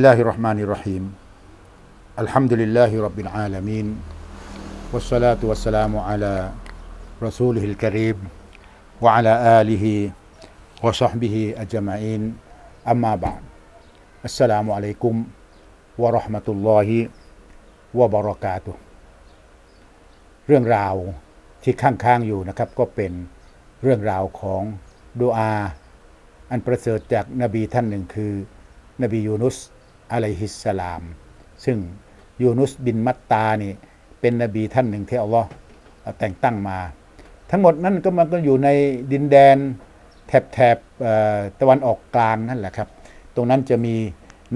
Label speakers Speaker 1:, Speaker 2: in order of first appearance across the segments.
Speaker 1: الله الرحمن الرحيم الحمد لله رب العالمين والصلاة والسلام على رسوله الكريم وعلى آله وصحبه أجمعين أما بعد السلام عليكم ورحمة الله وبركاته เรื่องราวที่ข้างๆอยู่นะครับ ก็เป็นเรื่องราวของดูอา อันประเสริฐจากนบีท่านหนึ่งคือ นบียูนุส อะลัยฮิสสลาม ซึ่งยูนุสบินมัตตานี่เป็นนบีท่านหนึ่งที่อัลลอฮ์แต่งตั้งมา ทั้งหมดนั้นก็มันก็อยู่ในดินแดนแถบแถบตะวันออกกลางนั่นแหละครับ ตรงนั้นจะมี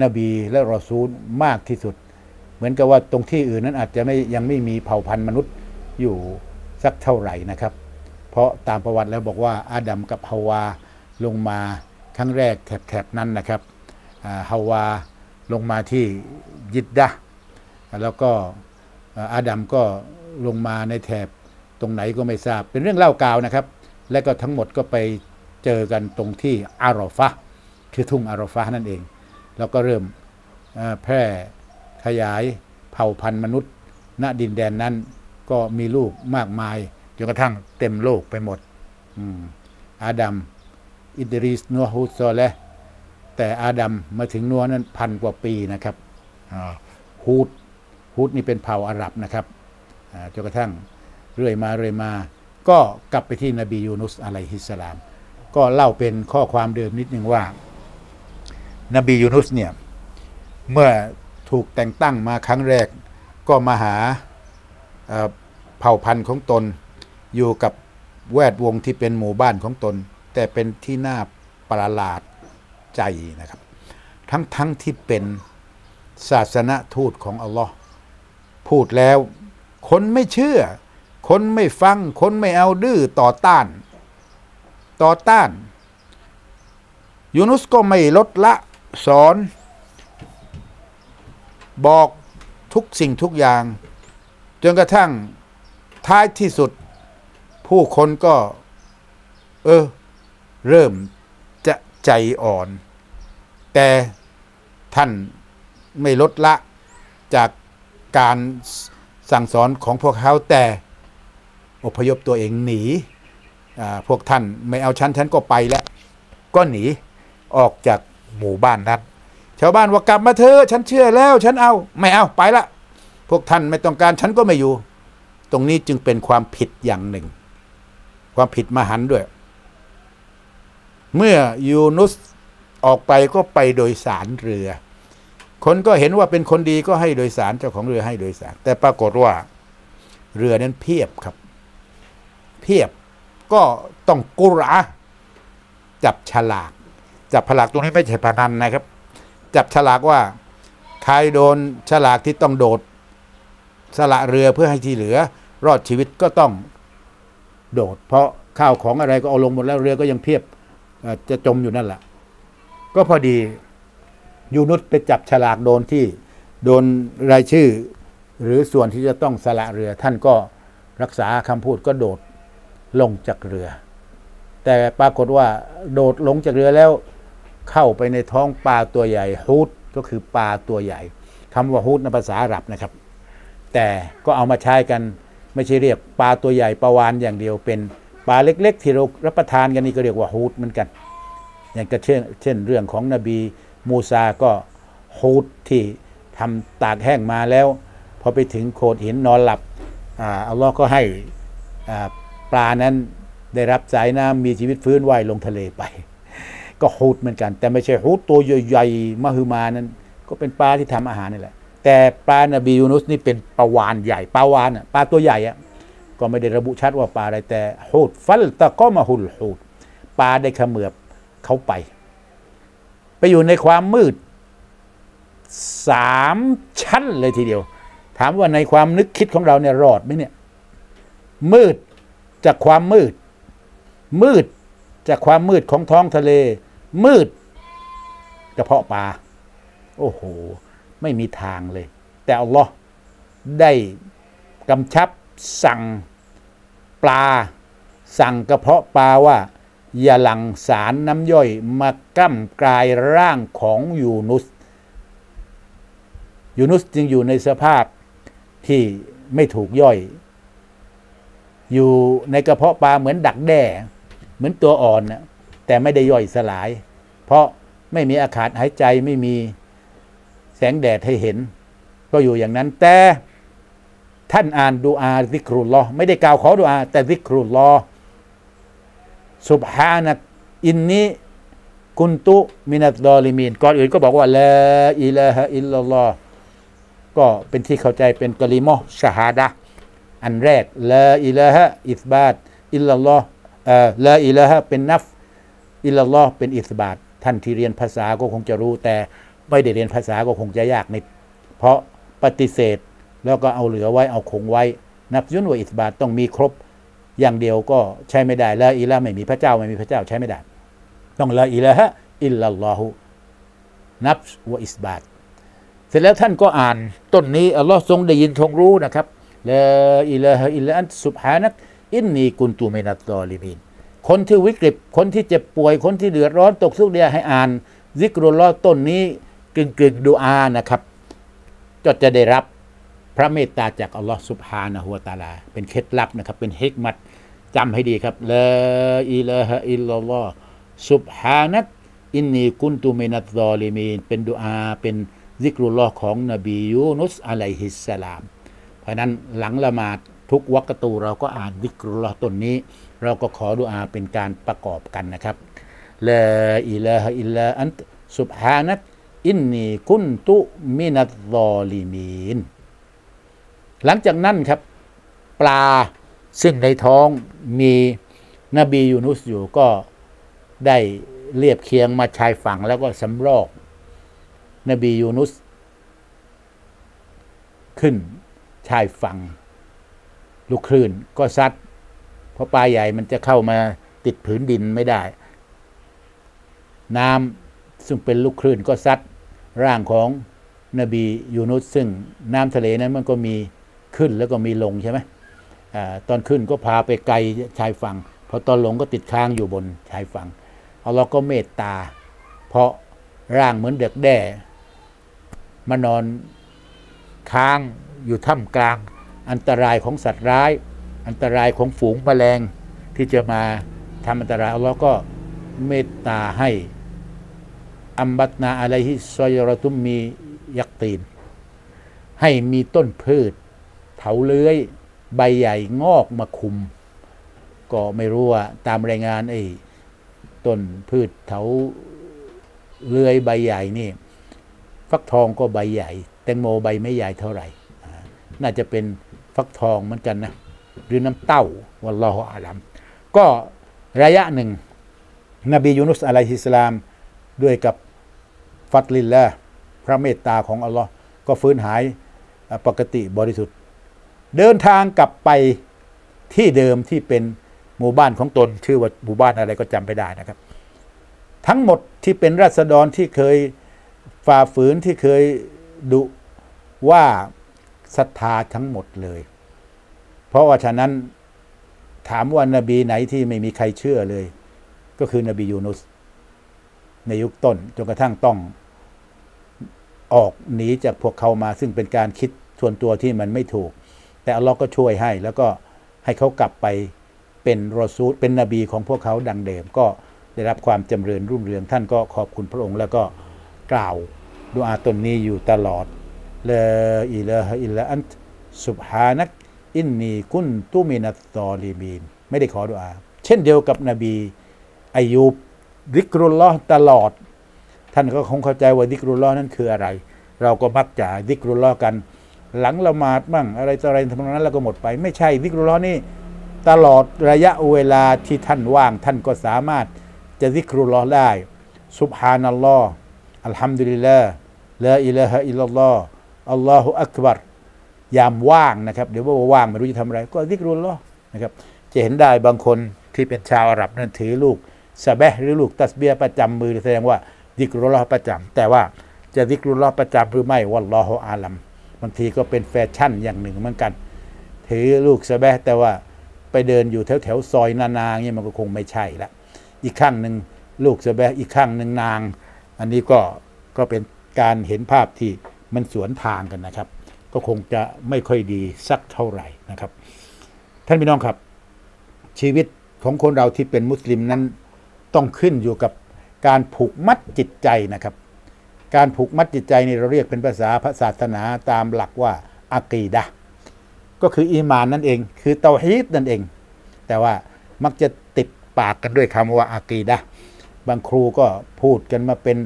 Speaker 1: นบีและรอซูลมากที่สุด เหมือนกับว่าตรงที่อื่นนั้นอาจจะไม่ยังไม่มีเผ่าพันธุ์มนุษย์อยู่สักเท่าไหร่นะครับ เพราะตามประวัติแล้วบอกว่าอาดัมกับฮาวาลงมาครั้งแรกแถบๆนั้นนะครับฮาวา ลงมาที่ยิดดะแล้วก็อาดัมก็ลงมาในแถบตรงไหนก็ไม่ทราบ เป็นเรื่องเล่ากาวนะครับ และก็ทั้งหมดก็ไปเจอกันตรงที่อารอฟะคือทุ่งอารอฟะนั่นเอง แล้วก็เริ่มแพร่ขยายเผ่าพันธุ์มนุษย์ ณดินแดนนั้นก็มีลูกมากมายจนกระทั่งเต็มโลกไปหมดอาดัมอิดริสนัวฮุซอและ แต่อาดัมมาถึงนัวนั้นพันกว่าปีนะครับฮูดฮูดนี่เป็นเผ่าอาหรับนะครับจนกระทั่งเรื่อยมาเรื่อยมา ก็กลับไปที่นบียูนุสอะลัยฮิสสลาม ก็เล่าเป็นข้อความเดิมนิดนึงว่า นบียูนุสเนี่ยเมื่อถูกแต่งตั้งมาครั้งแรก ก็มาหาเผ่าพันธุ์ของตนอยู่กับแวดวงที่เป็นหมู่บ้านของตน แต่เป็นที่น่าประหลาด ใจนะครับ ทั้งทั้งที่เป็นศาสนทูตของอัลลอฮ์พูดแล้ว คนไม่เชื่อ คนไม่ฟัง คนไม่เอาดื้อต่อต้าน ต่อต้าน ยูนุสก็ไม่ลดละสอน บอกทุกสิ่งทุกอย่าง จนกระทั่งท้ายที่สุด ผู้คนก็ เออ เริ่ม ใจอ่อน แต่ท่านไม่ลดละจากการสั่งสอนของพวกเขาแต่อพยพตัวเองหนีพวกท่านไม่เอาฉันฉันก็ไปแล้ว ก็หนีออกจากหมู่บ้านนั้นชาวบ้านว่ากลับมาเถอะฉันเชื่อแล้ว ฉันเอาไม่เอาไปละ พวกท่านไม่ต้องการฉันก็ไม่อยู่ ตรงนี้จึงเป็นความผิดอย่างหนึ่ง ความผิดมหันด้วย เมื่อยูนุสออกไปก็ไปโดยสารเรือ คนก็เห็นว่าเป็นคนดีก็ให้โดยสารเจ้าของเรือให้โดยสาร แต่ปรากฏว่าเรือนั้นเพียบครับ เพียบก็ต้องกุระจับฉลาก จับฉลากตรงนี้ไม่ใช่พนันนะครับ จับฉลากว่าใครโดนฉลากที่ต้องโดด สละเรือเพื่อให้ที่เหลือ รอดชีวิตก็ต้องโดด เพราะข้าวของอะไรก็เอาลงหมดแล้วเรือก็ยังเพียบ จะจมอยู่นั่นแหละ ก็พอดียูนุสไปจับฉลากโดนที่โดนรายชื่อ หรือส่วนที่จะต้องสละเรือ ท่านก็รักษาคำพูดก็โดดลงจากเรือ แต่ปรากฏว่าโดดลงจากเรือแล้วเข้าไปในท้องปลาตัวใหญ่ฮูดก็คือปลาตัวใหญ่คำว่าฮูดในภาษาอาหรับนะครับ แต่ก็เอามาใช้กันไม่ใช่เรียกปลาตัวใหญ่ปลาวานอย่างเดียวเป็น ปลาเล็ก ๆ ที่เรารับประทานกันนี่ก็เรียกว่าฮูดเหมือนกัน อย่างก็เช่นเช่นเรื่องของนบีมูซาก็ฮูดที่ทำตากแห้งมาแล้ว พอไปถึงโขดหินนอนหลับอัลลอฮ์ก็ให้ปลานั้นได้รับสายน้ำมีชีวิตฟื้นว่ายลงทะเลไป ก็ฮูดเหมือนกัน แต่ไม่ใช่ฮูดตัวใหญ่ๆมหึมานั้นก็เป็นปลาที่ทำอาหารนี่แหละแต่ปลานบียูนุสนี่เป็นปลาวานใหญ่ปลาวานปลาตัวใหญ่อะ ก็ไม่ได้ระบุชัดว่าปลาอะไรแต่ฮูดฟัลตะก็มาหุลฮูดปลาได้เขมือบเขาไป ไปอยู่ในความมืดสามชั้นเลยทีเดียว ถามว่าในความนึกคิดของเราเนี่ยรอดไหมเนี่ย มืดจากความมืด มืดจากความมืดของท้องทะเล มืดกระเพาะปลาโอ้โห ไม่มีทางเลย แต่อัลลอฮ์ได้กำชับ สั่งปลา สั่งกระเพาะปลาว่า อย่าหลั่งสารน้ำย่อยมาก้ำกลายร่างของยูนุส ยูนุสจึงอยู่ในสภาพที่ไม่ถูกย่อย อยู่ในกระเพาะปลาเหมือนดักแด้ เหมือนตัวอ่อนนะแต่ไม่ได้ย่อยสลาย เพราะไม่มีอากาศหายใจไม่มีแสงแดดให้เห็น ก็อยู่อย่างนั้นแต่ ท่านอ่านดูอาซิกรุลลอไม่ได้กล่าวขอดูอา แต่ซิกรุลลอสุบฮานักอินนี้กุนตุมินัตดอลิมีนก่อนอื่นก็บอกว่าละอิลาฮะอิลลัลลอฮก็เป็นที่เข้าใจเป็นกะลิมอชฮาดะอันแรกละอิลาฮะอิสบาตอิลลัลลอฮเอ่อละอิลาฮะเป็นนัฟإلا الله เป็น إثبات ท่านที่เรียนภาษาก็คงจะรู้แต่ไม่ได้เรียนภาษาก็คงจะยากนิด เพราะปฏิเสธ แล้วก็เอาเหลือไว้เอาคงไว้ نفي وإثبات ต้องมีครบ อย่างเดียวก็ใช้ไม่ได้لا إله ไม่มีพระเจ้าไม่มีพระเจ้าใช้ไม่ได้ ต้องلا إله إلا الله نفي وإثبات เสร็จแล้วท่านก็อ่านต้นนี้อัลลอฮ์ทรงได้ยินทรงรู้นะครับلا إله إلا أنت سبحانك إني كنت من الظالمين คนที่วิกฤตคนที่เจ็บป่วยคนที่เดือดร้อนตกทุกข์เดียให้อ่านซิกรุลลอฮ์ต้นนี้กึ่งกึ่งดูอานะครับ ก็จะได้รับ พระเมตตาจากอัลลอฮ์ سبحانه وتعالى เป็นเคล็ดลับนะครับ เป็นحكمة จำให้ดีครับلا إله إلا الله سبحانك إني كنت من الظالمين เป็นดุอาเป็น ذكر الله ของนบียูนุส عليه السلام เพราะนั้นหลังละหมาดทุกวักตูเราก็อ่านذكر الله ต้นนี้ เราก็ขอดุอาเป็นการประกอบกันนะครับلا إله إلا أنت سبحانك إني كنت من الظالمين หลังจากนั้นครับ ปลาซึ่งในท้องมีนบียูนุสอยู่ก็ได้เรียบเคียงมาชายฝั่งแล้วก็สำรอก นบียูนุส ขึ้นชายฝั่ง ลูกคลื่นก็ซัด เพราะปลาใหญ่มันจะเข้ามาติดผืนดินไม่ได้ น้ำซึ่งเป็นลูกคลื่นก็ซัดร่างของนบียูนุสซึ่งน้ำทะเลนั้นมันก็มี ขึ้นแล้วก็มีลงใช่ไหมอตอนขึ้นก็พาไปไกลชายฝั่งพอตอนลงก็ติดค้างอยู่บนชายฝั่งอัลลอฮ์ก็เมตตา เพราะร่างเหมือนเด็กแด่มานอนค้างอยู่ท่ามกลาง อันตรายของสัตว์ร้าย อันตรายของฝูงแมลง ที่จะมาทำอันตรายอัลลอฮ์ก็เมตตาให้อัมบัตนาอะไรฮิซอยรตุมมียักตีน ให้มีต้นพืช เถาเลื้อย ใบใหญ่งอกมาคุม ก็ไม่รู้ว่าตามรายงานไอ้ต้นพืชเถาเลื้อยใบใหญ่นี่ ฟักทองก็ใบใหญ่ แตงโมใบไม่ใหญ่เท่าไหร่ น่าจะเป็นฟักทองเหมือนกันนะ หรือน้ำเต้าวัลลอฮฺอาลัมก็ระยะหนึ่ง นบียูนุสอะลัยฮิสลาม ด้วยกับฟัตลิลละพระเมตตาของอัลลอฮ์ก็ฟื้นหายปกติบริสุทธิ์ เดินทางกลับไปที่เดิมที่เป็นหมู่บ้านของตน ชื่อว่าหมู่บ้านอะไรก็จำไม่ได้นะครับ ทั้งหมดที่เป็นราษฎรที่เคยฝ่าฝืนที่เคยดุว่าศรัทธาทั้งหมดเลย เพราะว่าฉะนั้นถามว่านบีไหนที่ไม่มีใครเชื่อเลย ก็คือนบียูนุส ในยุคต้นจนกระทั่งต้องออกหนีจากพวกเขามา ซึ่งเป็นการคิดส่วนตัวที่มันไม่ถูก แต่อัลลอฮ์ก็ช่วยให้ แล้วก็ให้เขากลับไปเป็นรอซูลเป็นนบีของพวกเขาดังเดิม ก็ได้รับความจำเริญรุ่งเรืองท่านก็ขอบคุณพระองค์ แล้วก็กล่าวดูอาตนนี้อยู่ตลอดลาอิลาฮอิลลาอันสุบฮานักอินนีกุนตุมินัตตอลีมีนไม่ได้ขอดุอา เช่นเดียวกับนบีอายุบ ذكر الله ตลอด ท่านก็คงเข้าใจว่า ذكر الله นั้นคืออะไร เราก็มักจะ ذكر الله กัน หลังละหมาดบ้างอะไรต่ออะไรทำนองนั้นแล้วก็หมดไปไม่ใช่ ذكر الله นี่ตลอดระยะเวลาที่ท่านว่าง ท่านก็สามารถจะ ذكر الله ได้ سبحان الله الحمد لله لا إله إلا الله الله أكبرยามว่างนะครับเดี๋ยวว่าว่างไม่รู้จะทำอะไร ก็ซิกรุลลอฮ์นะครับจะเห็นได้บางคนที่เป็นชาวอาหรับนั้นถือลูกสเบหรือลูกตัสเบียประจำมือแสดงว่าซิกรุลลอฮ์ประจำแต่ว่าจะซิกรุลลอฮ์ประจำหรือไม่วัลลอฮฺอาลัมางทีก็เป็นแฟชั่นอย่างหนึ่งเหมือนกัน ถือลูกสเบหแต่ว่าไปเดินอยู่แถวแถวซอยนานาเนี่ยมันก็คงไม่ใช่ละอีกข้างหนึ่งลูกสะแบะอีกข้างหนึ่งนาง อันนี้ก็ก็เป็นการเห็นภาพที่มันสวนทางกันนะครับ ก็คงจะไม่ค่อยดีสักเท่าไหร่นะครับ ท่านพี่น้องครับ ชีวิตของคนเราที่เป็นมุสลิมนั้นต้องขึ้นอยู่กับการผูกมัดจิตใจนะครับ การผูกมัดจิตใจนี่เราเรียกเป็นภาษาพระศาสนาตามหลักว่าอากีดะก็คืออีหมานนั่นเอง คือเตาฮีดนั่นเอง แต่ว่ามักจะติดปากกันด้วยคำว่าอากีดะบางครูก็พูดกันมาเป็น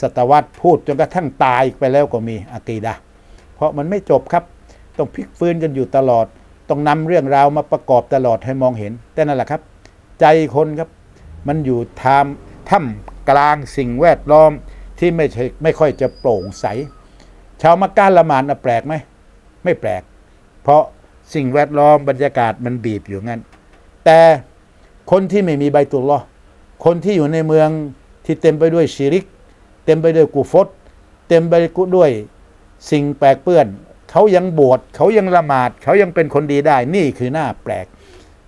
Speaker 1: ศตวรรษพูดจนกระทั่งตายไปแล้วก็มีอากีดะเพราะมันไม่จบครับ ต้องพลิกฟื้นกันอยู่ตลอด ต้องนำเรื่องราวมาประกอบตลอดให้มองเห็น แต่นั่นแหละครับ ใจคนครับ มันอยู่ทามถ้ำกลางสิ่งแวดล้อม ที่ไม่ใช่ไม่ค่อยจะโปร่งใส ชาวมักกะละหมาดนะแปลกไหมไม่แปลก เพราะสิ่งแวดล้อมบรรยากาศมันบีบอยู่งั้น แต่คนที่ไม่มีใบตุลลอคนที่อยู่ในเมืองที่เต็มไปด้วยชิริก เต็มไปด้วยกุฟตเต็มไปด้วยสิ่งแปลกเปื้อน เขายังบวชเขายังละหมาด เขายังเป็นคนดีได้ นี่คือหน้าแปลก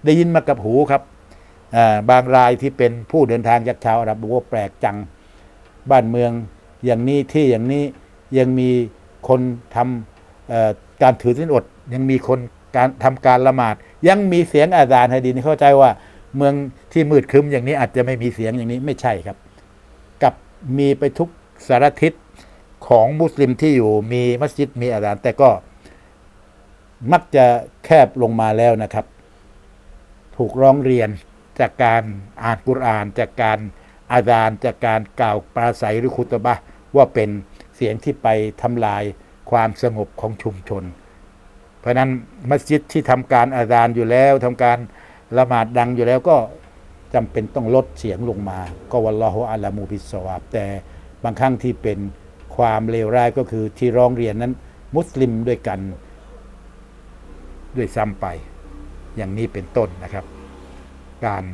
Speaker 1: ได้ยินมากับหูครับาบางรายที่เป็นผู้เดินทางจากชาวอาหรับบอกว่าแปลกจัง บ้านเมืองอย่างนี้ที่อย่างนี้ยังมีคนทำการถือศีลอด ยังมีคนการทำการละหมาด ยังมีเสียงอาจารย์ให้ดีนี่เข้าใจว่าเมืองที่มืดครึมอย่างนี้อาจจะไม่มีเสียงอย่างนี้ไม่ใช่ครับ กับมีไปทุกสารทิศของมุสลิมที่อยู่มีมัสยิดมีอาจารย์แต่ก็มักจะแคบลงมาแล้วนะครับ ถูกร้องเรียนจากการอ่านกุรอานจากการ อาจารย์จากการกล่าวปราศัยหรือคุตบะว่าเป็นเสียงที่ไปทำลายความสงบของชุมชน เพราะนั้นมัสยิดที่ทำการอาจารย์อยู่แล้วทำการละหมาดดังอยู่แล้วก็จำเป็นต้องลดเสียงลงมา ก็วัลลอฮุอาลามูบิสวาบแต่บางครั้งที่เป็นความเลวร้ายก็คือที่ร้องเรียนนั้น มุสลิมด้วยกันด้วยซ้ำไป อย่างนี้เป็นต้นนะครับ การ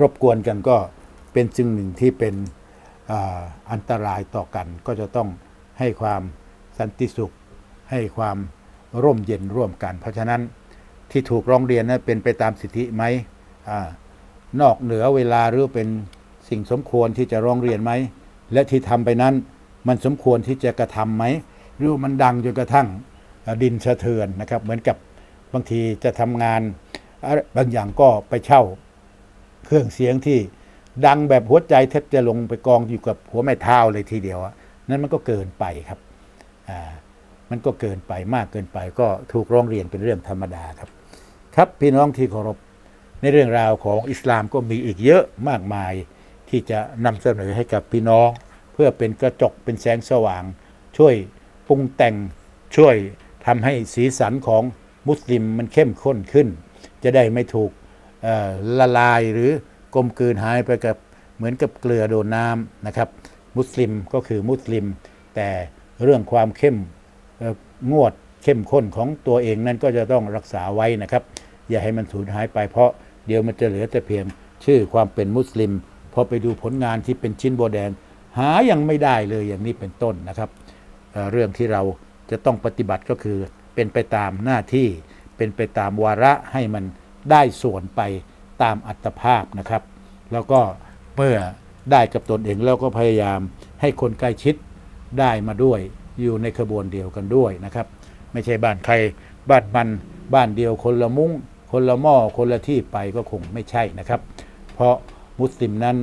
Speaker 1: รบกวนกันก็ เป็นสิ่งหนึ่งที่เป็นอ,อันตรายต่อกัน ก็จะต้องให้ความสันติสุข ให้ความร่มเย็นร่วมกัน เพราะฉะนั้นที่ถูกร้องเรียนนั้นเป็นไปตามสิทธิไหมอนอกเหนือเวลาหรือเป็นสิ่งสมควรที่จะร้องเรียนไหม และที่ทำไปนั้นมันสมควรที่จะกระทำไหมหรือมันดังจนกระทั่งดินสะเทือนนะครับ เหมือนกับบางทีจะทำงานบางอย่างก็ไปเช่า เครื่องเสียงที่ ดังแบบหัวใจแทบจะลงไปกองอยู่กับหัวแม่เท้าเลยทีเดียวอะนั่นมันก็เกินไปครับอ่ามันก็เกินไปมากเกินไปก็ถูกร้องเรียนเป็นเรื่องธรรมดาครับ ครับพี่น้องที่เคารพในเรื่องราวของอิสลามก็มีอีกเยอะมากมายที่จะนำเสนอให้กับพี่น้อง เพื่อเป็นกระจกเป็นแสงสว่าง ช่วยปรุงแต่งช่วยทำให้สีสันของมุสลิมมันเข้มข้นขึ้น จะได้ไม่ถูกละลายหรือ กลมกลืนหายไปกับเหมือนกับเกลือโดนน้ำนะครับ มุสลิมก็คือมุสลิม แต่เรื่องความเข้มงวดเข้มข้นของตัวเองนั้นก็จะต้องรักษาไว้นะครับ อย่าให้มันสูญหายไปเพราะเดี๋ยวมันจะเหลือแต่เพียงชื่อความเป็นมุสลิมพอไปดูผลงานที่เป็นชิ้นโบแดง หายังไม่ได้เลยอย่างนี้เป็นต้นนะครับเเรื่องที่เราจะต้องปฏิบัติก็คือเป็นไปตามหน้าที่เป็นไปตามวาระให้มันได้ส่วนไป ตามอัตภาพนะครับ แล้วก็เมื่อได้กับตนเองแล้วก็พยายามให้คนใกล้ชิดได้มาด้วยอยู่ในขบวนเดียวกันด้วยนะครับ ไม่ใช่บ้านใครบ้านมันบ้านเดียวคนละมุ้ง คนละหม้อคนละที่ไปก็คงไม่ใช่นะครับ เพราะมุสลิมนั้น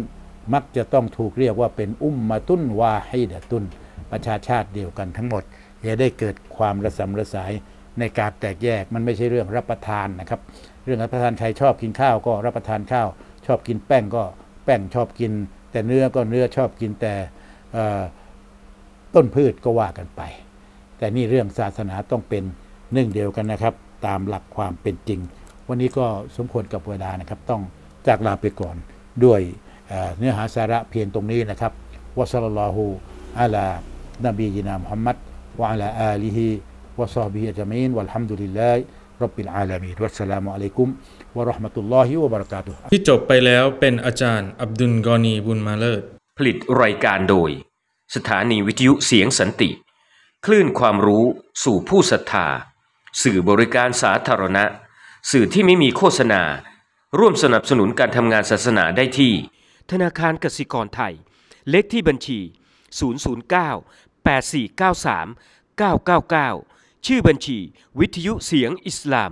Speaker 1: มักจะต้องถูกเรียกว่าเป็นอุ้มมาตุนวาฮิดะตุนประชาชาติเดียวกันทั้งหมดอย่าได้เกิดความระสำระสายในการแตกแยกมันไม่ใช่เรื่องรับประทานนะครับ เรื่องรับประทานใครชอบกินข้าวก็รับประทานข้าว ชอบกินแป้งก็แป้งชอบกิน แต่เนื้อก็เนื้อชอบกินแต่ต้นพืชก็ว่ากันไป แต่นี่เรื่องศาสนาต้องเป็นหนึ่งเดียวกันนะครับ ตามหลักความเป็นจริง วันนี้ก็สมควรกับเวลานะครับ ต้องจากลาไปก่อนด้วยเนื้อหาสาระเพียงตรงนี้นะครับวะซัลลัลลอฮุอะลานบียินามฮัมมัดวะอะลาอาลีฮิวะซอบิฮิอัจมีนวัลฮัมดุลิลลาห์ มะตุลลอฮิวะบะเราะกาตุฮ์
Speaker 2: ที่จบไปแล้วเป็นอาจารย์อับดุลกอนีบุญมาเลิศ
Speaker 3: ผลิตรายการโดย สถานีวิทยุเสียงสันติ คลื่นความรู้สู่ผู้ศรัทธา สื่อบริการสาธารณะ สื่อที่ไม่มีโฆษณา ร่วมสนับสนุนการทำงานศาสนาได้ที่ ธนาคารกสิกรไทย เลขที่บัญชี 009 8493 999 ชื่อบัญชี วิทยุเสียงอิสลาม